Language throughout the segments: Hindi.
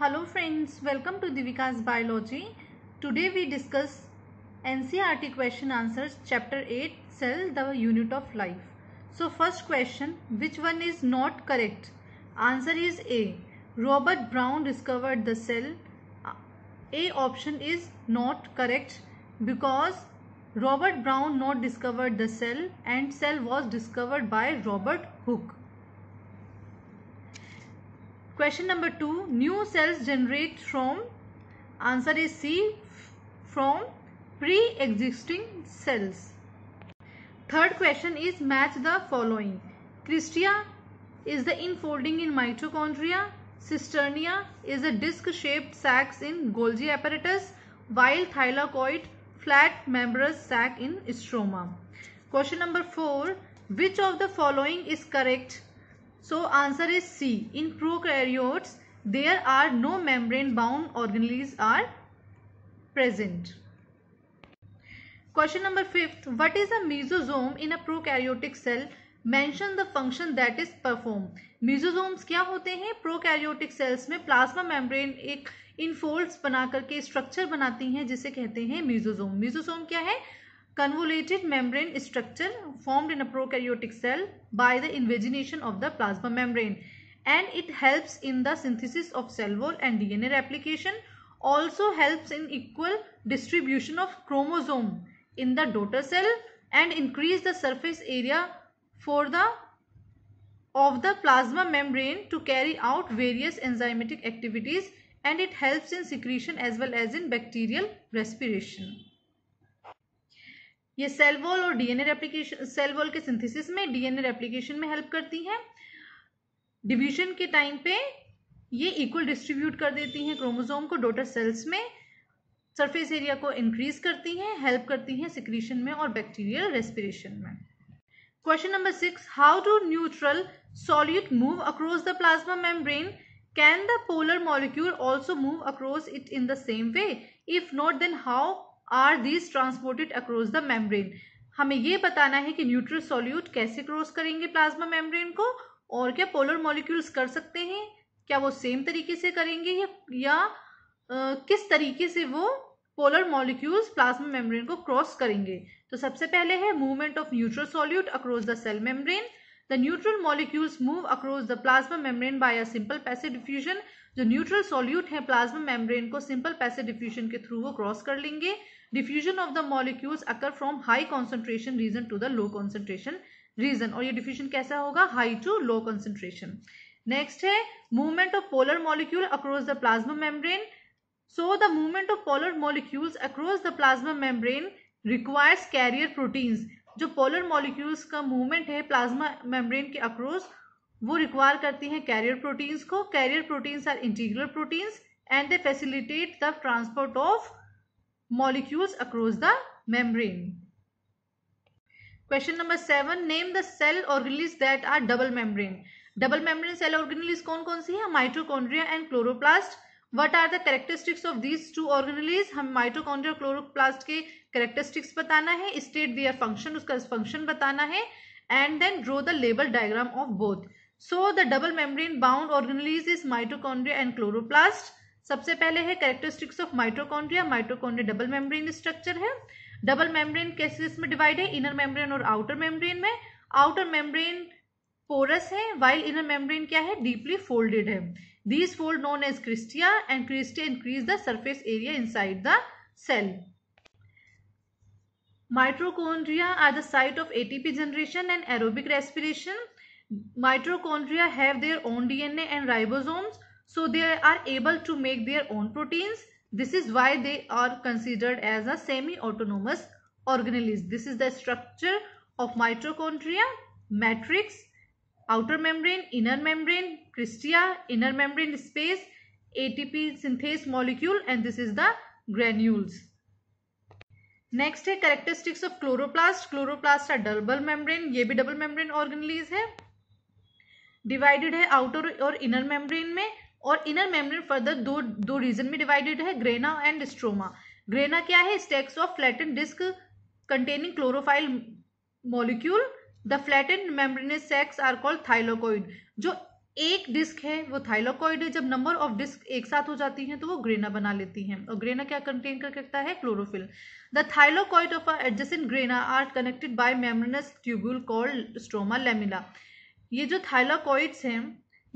Hello friends, welcome to Divika's Biology. Today we discuss NCERT question answers chapter 8 cell, the unit of life. So first question, which one is not correct? Answer is A. Robert Brown discovered the cell. A option is not correct because Robert Brown not discovered the cell and cell was discovered by Robert Hooke. Question number 2. New cells generate from answer is C from pre-existing cells. Third question is match the following. Christia is the infolding in mitochondria. Cisternia is a disc-shaped sac in Golgi apparatus while thylakoid flat membranous sac in stroma. Question number 4. Which of the following is correct? So answer is C in prokaryotes there are no membrane bound organelles are present question number fifth what is mesosome in a prokaryotic cell mention the function that is perform mesosomes क्या होते हैं प्रो कैरियोटिक सेल्स में प्लाज्मा मेम्ब्रेन एक इन फोल्ड्स बना करके स्ट्रक्चर बनाती हैं जिसे कहते हैं मीजोजोम मीजोजोम क्या है convoluted membrane structure formed in a prokaryotic cell by the invagination of the plasma membrane and it helps in the synthesis of cell wall and DNA replication also helps in equal distribution of chromosome in the daughter cell and increase the surface area for the of the plasma membrane to carry out various enzymatic activities and it helps in secretion as well as in bacterial respiration. ये सेल वॉल और डीएनए रेप्लीकेशन सेल वॉल के सिंथेसिस में डीएनए रेप्लीकेशन में हेल्प करती हैं डिवीजन के टाइम पे ये इक्वल डिस्ट्रीब्यूट कर देती हैं क्रोमोसोम को डोटर सेल्स में सरफेस एरिया को इंक्रीज करती हैं हेल्प करती हैं सिक्रीशन में और बैक्टीरियल रेस्पिरेशन में question number six how do neutral solute move across the plasma membrane can the polar molecule also move across it in the same way if not then how are these transported across the membrane हमें ये बताना है कि न्यूट्रल सॉल्यूट कैसे क्रॉस करेंगे प्लाज्मा मेम्ब्रेन को और क्या पोलर मॉलिक्यूल्स कर सकते हैं क्या वो सेम तरीके से करेंगे या, या आ, किस तरीके से वो पोलर मॉलिक्यूल्स प्लाज्मा मेम्ब्रेन को क्रॉस करेंगे तो सबसे पहले है movement of neutral solute across the cell membrane the neutral molecules move across the plasma membrane by a simple passive diffusion जो न्यूट्रल सॉल्यूट है प्लाज्मा मेम्ब्रेन को सिंपल पैसे डिफ्यूजन के थ्रू वो क्रॉस कर लेंगे diffusion of the molecules occur from high concentration region to the low concentration region और ये डिफ्यूजन कैसा होगा high to low concentration next है movement of polar molecule across the plasma membrane so the movement of polar molecules across the plasma membrane requires carrier proteins जो पोलर मॉलिक्यूल्स का मूवमेंट है प्लाज्मा मेम्ब्रेन के अक्रॉस वो रिक्वायर करती हैं कैरियर प्रोटीन्स को carrier proteins are integral proteins and they facilitate the transport of molecules across the membrane. Question number seven name the cell organelles that are double membrane double membrane cell organelles कौन कौन सी है mitochondria and chloroplast what are the characteristics of these two organelles हम माइट्रोकॉन्ड्रिया क्लोरोप्लास्ट के करेक्टरिस्टिक्स बताना है स्टेट दियर फंक्शन उसका फंक्शन बताना है and then draw the label diagram of both so the double membrane bound organelles is mitochondria and chloroplast सबसे पहले है characteristics of mitochondria mitochondria double membrane structure है डबल मेम्ब्रेन कैसे इसमें डिवाइड है इनर मेम्ब्रेन और आउटर मेम्ब्रेन में आउटर मेम्ब्रेन पोरस है वाइल इनर मेम्ब्रेन क्या है डीपली फोल्डेड है these fold known as cristae and cristae increase the surface area inside the cell mitochondria mitochondria are the site generation and aerobic respiration mitochondria have their own D N A and ribosomes so they are able to make their own proteins this is why they are considered as a semi-autonomous organelles this is the structure of mitochondria matrix outer membrane inner membrane cristia inner membrane space atp synthase molecule and this is the granules next है characteristics of chloroplast chloroplast are double membrane ये भी डबल मेम्ब्रेन ऑर्गेनलीज है डिवाइडेड है आउटर और इनर मेम्ब्रेन में और इनर मेम्ब्रेन फर्दर दो दो रीजन में डिवाइडेड है ग्रेना एंड स्ट्रोमा ग्रेना क्या है stacks of flatten disc containing chlorophyll molecule the flatten membranous sacs are called thylakoid जो एक डिस्क है वो थाइलोकॉइड है जब नंबर ऑफ डिस्क एक साथ हो जाती हैं तो वो ग्रेना बना लेती हैं और ग्रेना क्या कंटेन कर सकता है chlorophyll the thylakoid of adjacent grana are connected by membranous tubule called stroma lamella ये जो थाइलोकॉइड्स हैं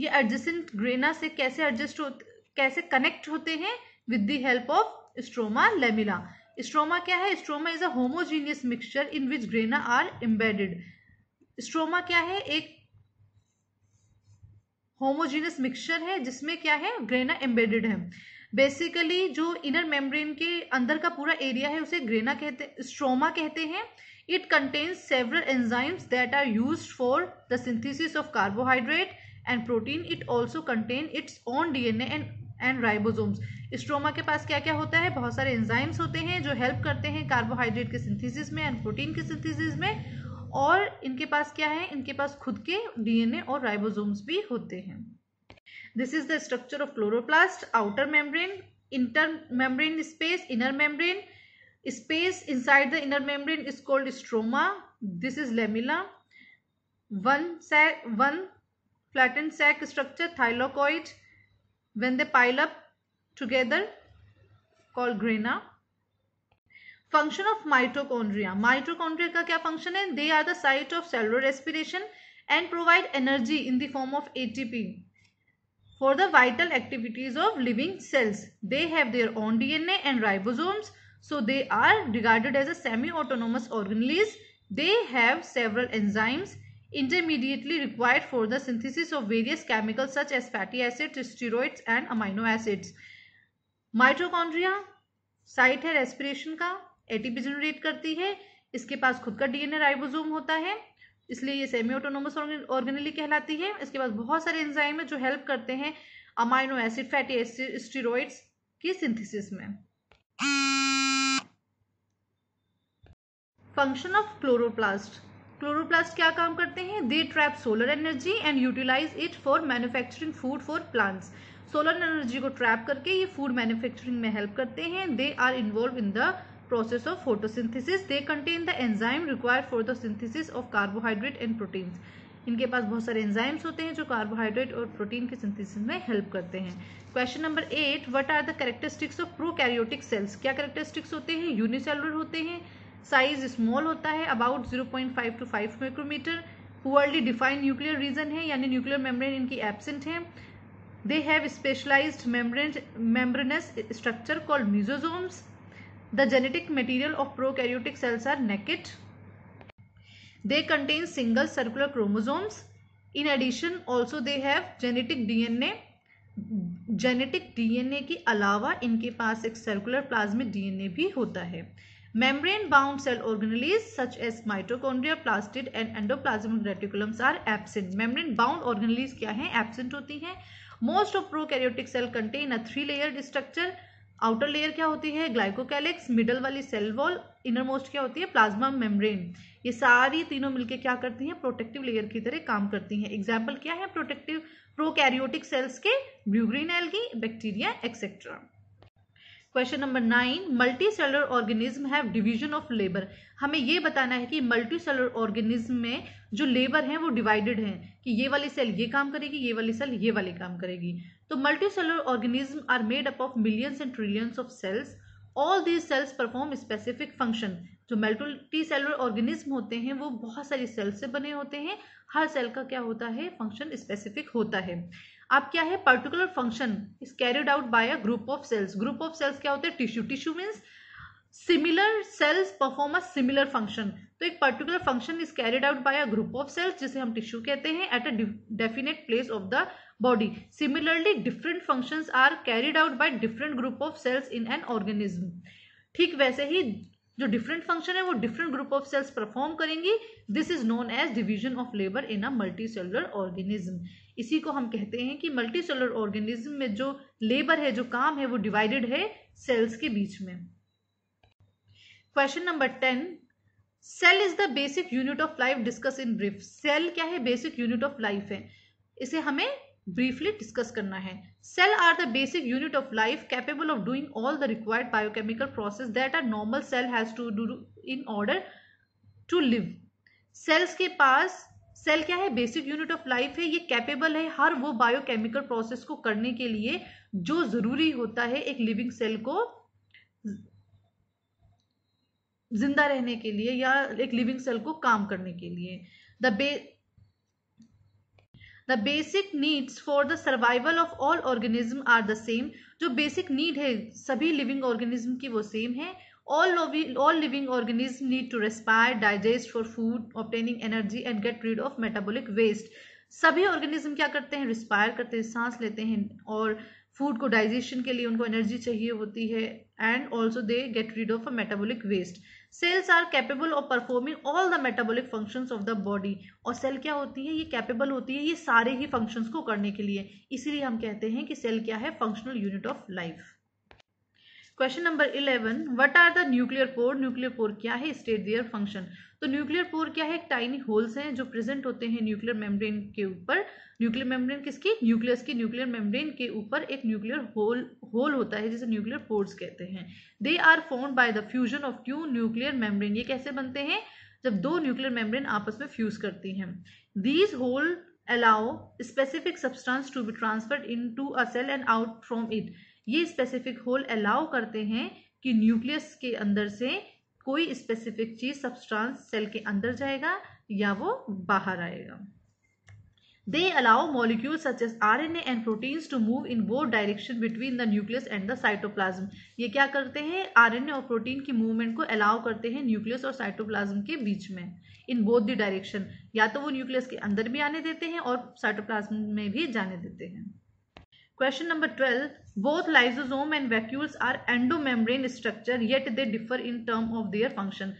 ये एडजस्टेंट ग्रेना से कैसे एडजस्ट होते कैसे कनेक्ट होते हैं with the help of stroma lamella stroma क्या है stroma is a homogeneous mixture in which grana are embedded stroma क्या है एक होमोजीनियस मिक्सचर है जिसमें क्या है ग्रेना एम्बेडेड है बेसिकली जो इनर मेम्ब्रेन के अंदर का पूरा एरिया है उसे ग्रेना कहते स्ट्रोमा कहते हैं it contains several enzymes that are use for the synthesis of carbohydrate and protein it also contain its own DNA and and ribosomes stroma के पास क्या क्या होता है बहुत सारे एंजाइम्स होते हैं जो हेल्प करते हैं कार्बोहाइड्रेट के सिंथेसिस में एंड प्रोटीन के सिंथेसिस में और इनके पास क्या है इनके पास खुद के डीएनए और राइबोसोम्स भी होते हैं this is the structure of chloroplast outer membrane inter membrane space inner membrane inside the inner membrane is called stroma this is lamella one one one flattened sac structure thylakoid when they pile up together called grana function of mitochondria mitochondria ka kya function hai they are the site of cellular respiration and provide energy in the form of atp for the vital activities of living cells they have their own dna and ribosomes so they are regarded as a semi autonomous organelles they have several enzymes intermediately required for the synthesis of various chemicals such as fatty acids, steroids and amino acids. Mitochondria site है रेस्पिरेशन का एटीपी जनरेट करती है इसके पास खुद का डीएनए राइबोसोम होता है इसलिए ये सेमी ऑटोनोमस ऑर्गेनली कहलाती है इसके पास बहुत सारे एंजाइम है जो हेल्प करते हैं amino acid fatty acid steroids की सिंथेसिस में फंक्शन ऑफ क्लोरोप्लास्ट क्लोरोप्लास्ट क्या काम करते हैं they trap solar energy and utilise it for manufacturing food for plants solar energy को ट्रैप करके ये फूड मैन्युफैक्चरिंग में हेल्प करते हैं they are involve in the process of photosynthesis they contain the enzyme required for the synthesis of carbohydrate and proteins इनके पास बहुत सारे एंजाइम्स होते हैं जो कार्बोहाइड्रेट और प्रोटीन के सिंथेसिस में हेल्प करते हैं question number eight what are the characteristics of prokaryotic cells क्या कैरेक्टरिस्टिक्स होते हैं यूनिसेलुलर होते हैं साइज स्मॉल होता है about 0.5 to five micrometer poorly defined nuclear region है यानी न्यूक्लियर मेम्ब्रेन इनकी एबसेंट है they have specialise membranous structure called mesosomes the genetic material of prokaryotic cells are naked they contain single circular chromosomes in addition also they have genetic DNA genetic DNA के अलावा इनके पास एक सर्कुलर प्लाज्मिक डीएनए भी होता है Membrane-bound cell organelles such as mitochondria, plastid and endoplasmic reticulums are absent. Membrane-bound organelles क्या हैं? Absent होती हैं. Most of prokaryotic cell contain a three-layered structure. Outer layer क्या होती है ग्लाइकोकैलिक्स मिडल वाली सेल वॉल इनर मोस्ट क्या होती है प्लाज्मा मेम्ब्रेन ये सारी तीनों मिलके क्या करती हैं प्रोटेक्टिव लेयर की तरह काम करती हैं एग्जाम्पल क्या है प्रोटेक्टिव प्रोकैरियोटिक सेल्स के blue green algae bacteria etcetera question number nine multicellular organism have division of labour हमें ये बताना है कि मल्टी सेलर ऑर्गेनिज्म में जो लेबर हैं वो डिवाइडेड हैं कि ये वाली सेल ये काम करेगी ये वाली सेल ये वाले काम करेगी तो multicellular organism are made up of millions and trillions of cells all these cells perform specific function जो मल्टी सेलर ऑर्गेनिज्म होते हैं वो बहुत सारी सेल्स से बने होते हैं हर सेल का क्या होता है फंक्शन स्पेसिफिक होता है आप क्या है particular function is carried out by a group of cells group of cells क्या होते हैं tissue tissue means similar cells perform a similar function तो एक particular function is carried out by a group of cells जिसे हम टिश्यू कहते हैं at a definite place of the body similarly different functions are carried out by different group of cells in an organism ठीक वैसे ही जो डिफरेंट फंक्शन है वो different group of cells perform करेंगी this is known as division of labour in a multicellular organism इसी को हम कहते हैं कि मल्टी सेलर ऑर्गेनिज्म में जो लेबर है जो काम है वो डिवाइडेड है सेल्स के बीच में question number ten cell is the basic unit of life discuss in brief cell क्या है बेसिक यूनिट ऑफ लाइफ है इसे हमें ब्रीफली डिस्कस करना है cell are the basic unit of life capable of doing all the required biochemical process that are normal cell has to do in order to live cells के पास सेल क्या है बेसिक यूनिट ऑफ लाइफ है ये कैपेबल है हर वो बायोकेमिकल प्रोसेस को करने के लिए जो जरूरी होता है एक लिविंग सेल को जिंदा रहने के लिए या एक लिविंग सेल को काम करने के लिए द बे The basic needs for the survival of all organism are the same. जो basic need है सभी living organism की वो same है all living all living organism need to respire digest for food obtaining energy and get rid of metabolic waste सभी organism क्या करते हैं रिस्पायर करते हैं सांस लेते हैं और फूड को डाइजेशन के लिए उनको एनर्जी चाहिए होती है and also they get rid of a metabolic waste cells are capable of performing all the metabolic functions of the body और सेल क्या होती है ये कैपेबल होती है ये सारे ही फंक्शंस को करने के लिए इसीलिए हम कहते हैं कि सेल क्या है functional unit of life question number eleven what are the nuclear pore nuclear pore क्या है स्टेट दियर फंक्शन तो न्यूक्लियर पोर क्या है टाइनी होल्स हैं जो प्रेजेंट होते हैं न्यूक्लियर मेम्ब्रेन के ऊपर न्यूक्लियर मेम्ब्रेन किसकी न्यूक्लियस की न्यूक्लियर मेम्ब्रेन के ऊपर एक न्यूक्लियर होल होल होता है जिसे न्यूक्लियर पोर्स कहते हैं they are formed by the fusion of two nuclear membrane ये कैसे बनते हैं जब दो न्यूक्लियर मेम्ब्रेन आपस में फ्यूज करती हैं these hole allow specific substance to be transferred in a cell and out from it ये स्पेसिफिक होल अलाउ करते हैं कि न्यूक्लियस के अंदर से कोई स्पेसिफिक चीज सब्सटेंस सेल के अंदर जाएगा या वो बाहर आएगा they allow molecule such as R N and protein to move in both direction between the nucleus and the cytoplasm ये क्या करते हैं आर एन ए और प्रोटीन की मूवमेंट को अलाउ करते हैं न्यूक्लियस और साइटोप्लाज्म के बीच में इन बोथ द डायरेक्शन या तो वो न्यूक्लियस के अंदर भी आने देते हैं और साइटोप्लाज्म में भी जाने देते हैं Question number 12. Both lysosome and vacuoles are endomembrane structure yet they differ in term of their function.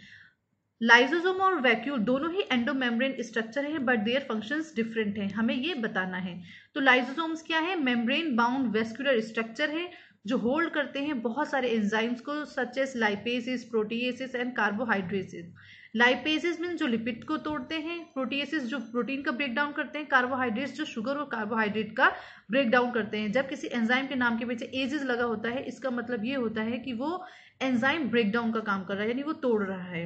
Lysosome और वैक्यूल दोनों ही एंडोमेम्ब्रेन स्ट्रक्चर है बट देयर फंक्शंस डिफरेंट हैं हमें ये बताना है तो लाइजोजोम्स क्या है मेम्ब्रेन बाउंड वेस्कुलर स्ट्रक्चर है जो होल्ड करते हैं बहुत सारे एंजाइम्स को such as lipases proteases and carbohydrases lipases mean जो लिपिड को तोड़ते हैं प्रोटीएसिस जो प्रोटीन का ब्रेकडाउन करते हैं कार्बोहाइड्रेट्स जो शुगर और कार्बोहाइड्रेट का ब्रेकडाउन करते हैं जब किसी एंजाइम के नाम के पीछे एजेस लगा होता है इसका मतलब ये होता है कि वो एंजाइम ब्रेकडाउन का काम कर रहा है यानी वो तोड़ रहा है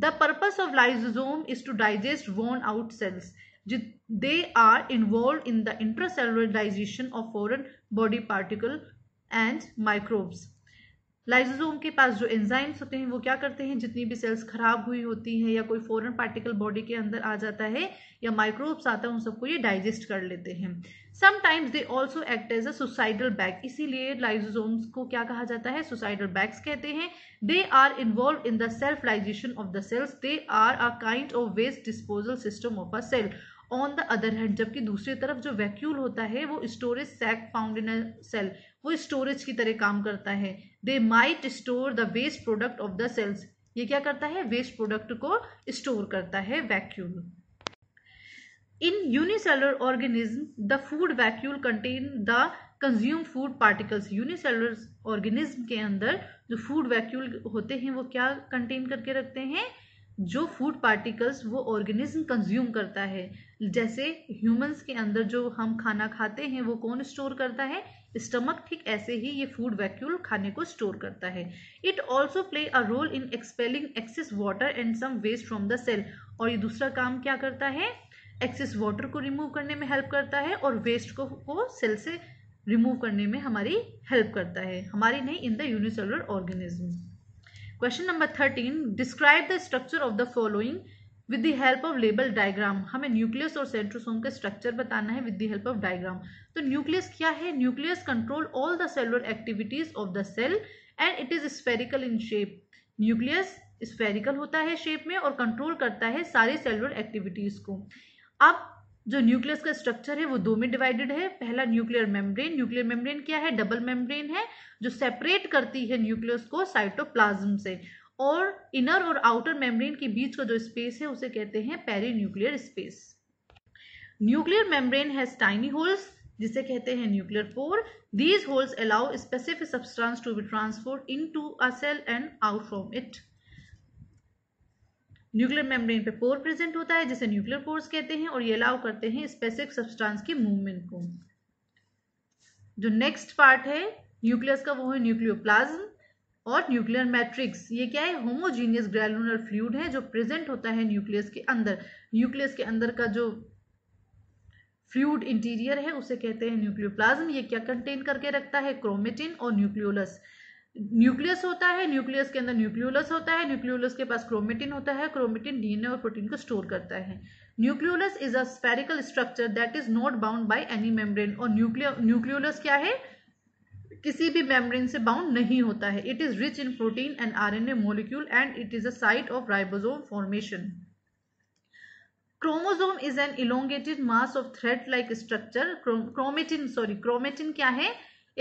the purpose of lysosome is to digest worn out cells they are involve in the intracellular digestion of foreign body particle and microbes lysosome के पास जो एंजाइम्स होते हैं वो क्या करते हैं जितनी भी सेल्स खराब हुई होती हैं या कोई फॉरन पार्टिकल बॉडी के अंदर आ जाता है या माइक्रोब्स आता है उन सबको ये डाइजेस्ट कर लेते हैं sometimes they also act as a suicidal bag इसीलिए लाइजोजोम्स को क्या कहा जाता है सुसाइडल बैग्स कहते हैं they are involve in the self lysation of the cells they are a kind of waste disposal system of a cell on the other hand जबकि दूसरी तरफ जो वैक्यूल होता है वो storage sac found in a cell वो स्टोरेज की तरह काम करता है they might store the waste product of the cells ये क्या करता है वेस्ट प्रोडक्ट को स्टोर करता है vacuole in unicellular organism the food vacuole contain the consume food particles unicellular organism के अंदर जो फूड वैक्यूल होते हैं वो क्या कंटेन करके रखते हैं जो फूड पार्टिकल्स वो ऑर्गेनिज्म कंज्यूम करता है जैसे ह्यूमंस के अंदर जो हम खाना खाते हैं वो कौन स्टोर करता है स्टमक ठीक ऐसे ही ये फूड वैक्यूल खाने को स्टोर करता है it also play a role in expelling excess water and some waste from the cell और ये दूसरा काम क्या करता है एक्सेस वाटर को रिमूव करने में हेल्प करता है और वेस्ट को, को सेल से रिमूव करने में हमारी हेल्प करता है हमारी नहीं in the unicellular organism question number thirteen describe the structure of the following with the help of label diagram हमें न्यूक्लियस और सेंट्रोसोम के स्ट्रक्चर बताना है with the help of diagram तो न्यूक्लियस क्या है nucleus control all the cellular activities of the cell and it is spherical in shape nucleus spherical होता है शेप में और कंट्रोल करता है सारी सेलुलर एक्टिविटीज को अब जो न्यूक्लियस का स्ट्रक्चर है वो दो में डिवाइडेड है पहला न्यूक्लियर मेम्ब्रेन न्यूक्लियर मेम्ब्रेन क्या है डबल मेम्ब्रेन है जो सेपरेट करती है न्यूक्लियस को साइटोप्लाज्म से और इनर और आउटर मेम्ब्रेन के बीच का जो स्पेस है उसे कहते हैं perinuclear space nuclear membrane has tiny holes जिसे कहते हैं nuclear pore these holes allow specific substance to be transferred into a cell and out from it nuclear membrane पे पोर प्रेजेंट होता है जिसे न्यूक्लियर पोर्स कहते हैं और ये अलाउ करते हैं स्पेसिफिक सब्सटेंस की मूवमेंट को जो नेक्स्ट पार्ट है न्यूक्लियस का वो है न्यूक्लियोप्लाज्म और न्यूक्लियर मैट्रिक्स ये क्या है होमोजीनियस ग्रेलुलर फ्लूड है जो प्रेजेंट होता है न्यूक्लियस के अंदर न्यूक्लियस के अंदर का जो फ्लूड इंटीरियर है उसे कहते हैं न्यूक्लियोप्लाज्म ये क्या कंटेन करके रखता है क्रोमेटिन और न्यूक्लियोलस न्यूक्लियस होता है न्यूक्लियस के अंदर न्यूक्लियोलस होता है न्यूक्लियोलस के पास क्रोमेटिन होता है क्रोमेटिन डीएनए और प्रोटीन को स्टोर करता है nucleolus is a spherical structure that is not bound by any membrane और न्यूक्लियो न्यूक्लियोलस क्या है किसी भी मेम्ब्रेन से बाउंड नहीं होता है it is rich in protein and RNA molecule and it is a site of ribosome formation chromosome is an elongated mass of thread like structure chromatin sorry chromatin क्या है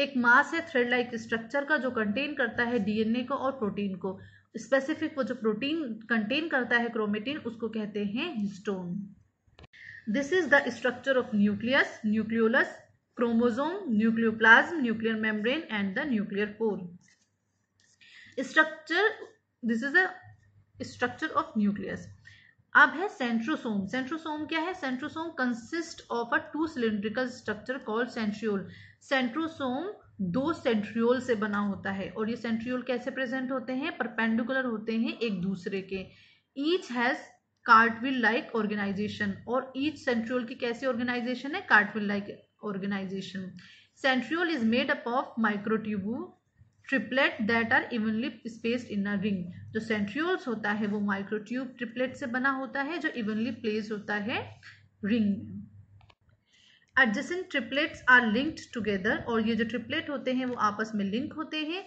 एक मास है थ्रेड लाइक स्ट्रक्चर का जो कंटेन करता है डीएनए को और प्रोटीन को स्पेसिफिक वो जो प्रोटीन कंटेन करता है क्रोमेटिन उसको कहते हैं histone this is the structure of nucleus nucleolus chromosome, nucleoplasm nuclear membrane and the nuclear pore structure this is a structure of nucleus. अब है सेंट्रोसोम सेंट्रोसोम क्या है centrosome consist of a two cylindrical structure called centriole centrosome दो सेंट्रियोल से बना होता है और ये सेंट्रियोल कैसे प्रेजेंट होते हैं परपेंडिकुलर होते हैं एक दूसरे के each has cartwheel like organization और ईच सेंट्रियोल की कैसी ऑर्गेनाइजेशन है cartwheel like -like organization. Centriole is made up of microtubule triplet that are evenly spaced in a ring जो सेंट्रियोल्स होता है वो माइक्रोट्यूब ट्रिपलेट से बना होता है जो इवनली प्लेस होता है रिंग में adjacent triplets are linked together और ये जो ट्रिपलेट होते हैं वो आपस में लिंक होते हैं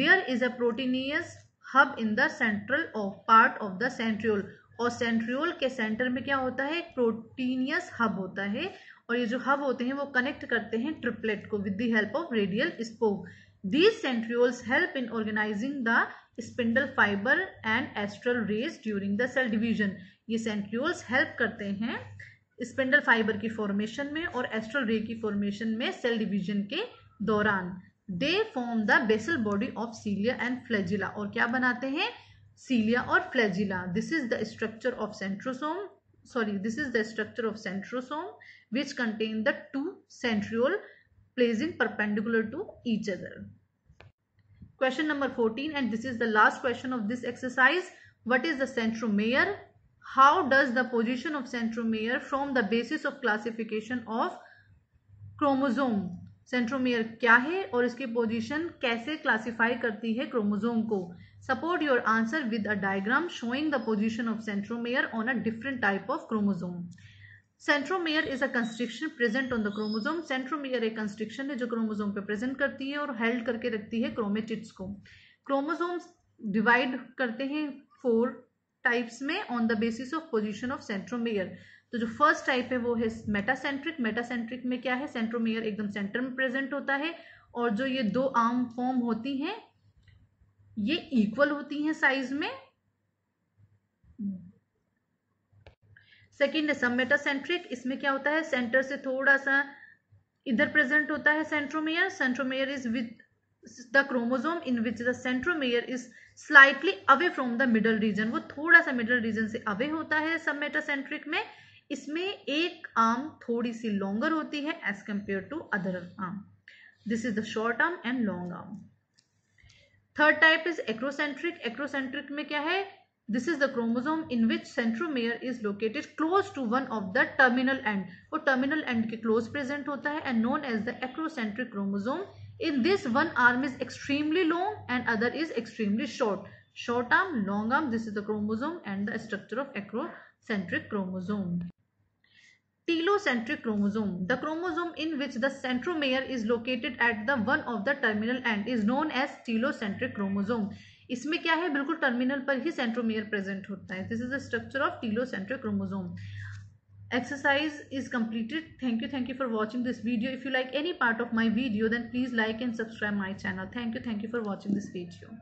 there is a proteinaceous hub in the central of part of the centriole और सेंट्रियोल के सेंटर में क्या होता है प्रोटीनियस हब होता है और ये जो हब होते हैं वो कनेक्ट करते हैं ट्रिपलेट को with the help of radial spoke these centrioles help in organising the spindle fibre and astral rays during the cell division. ये सेंट्रियोल्स हेल्प करते हैं स्पिंडल फाइबर की फॉर्मेशन में और एस्ट्रल रे की फॉर्मेशन में सेल डिवीजन के दौरान they form the basal body of cilia and flagella और क्या बनाते हैं सीलिया और flagella this is the structure of centrosome sorry this is the structure of centrosome which contain the two centriole placing perpendicular to each other question number 14 and this is the last question of this exercise what is the centromere how does the position of centromere from the basis of classification of chromosome centromere क्या है और इसकी पोजीशन कैसे क्लासिफाई करती है क्रोमोजोम को Support your answer with a diagram showing the position of centromere on a different type of chromosome. Centromere is a constriction present on the chromosome centromere एक कंस्ट्रिक्शन है जो क्रोमोजोम पे प्रेजेंट करती है और हेल्ड करके रखती है क्रोमेटिट्स को क्रोमोजोम्स डिवाइड करते हैं फोर टाइप्स में on the basis of position of centromere तो जो फर्स्ट टाइप है वो है मेटासेंट्रिक मेटासेंट्रिक में क्या है सेंट्रोमेयर एकदम सेंटर में प्रेजेंट होता है और जो ये दो आर्म फॉर्म होती हैं ये इक्वल होती हैं साइज में सेकेंड है सेंट्रिक इसमें क्या होता है सेंटर से थोड़ा सा इधर प्रेजेंट होता है centromere centromere is with the chromosome in which the centromere is slightly away from the middle region वो थोड़ा सा मिडल रीजन से अवे होता है सेंट्रिक में इसमें एक आर्म थोड़ी सी लॉन्गर होती है as compare to other arm this is the short arm and long arm third type is acrocentric acrocentric में क्या है this is the chromosome in which centromere is located close to one of the terminal end वो टर्मिनल एंड के क्लोज प्रेजेंट होता है and known as the acrocentric chromosome in this one arm is extremely long and other is extremely short short arm long arm this is the chromosome and the structure of acrocentric chromosome telocentric chromosome the chromosome in which the centromere is located at the one of the terminal end is known as telocentric chromosome इसमें क्या है बिल्कुल टर्मिनल पर ही सेंट्रोमेयर प्रेजेंट होता है this is the structure of telocentric chromosome exercise is completed thank you thank you for watching this video if you like any part of my video then please like and subscribe my channel thank you thank you for watching this video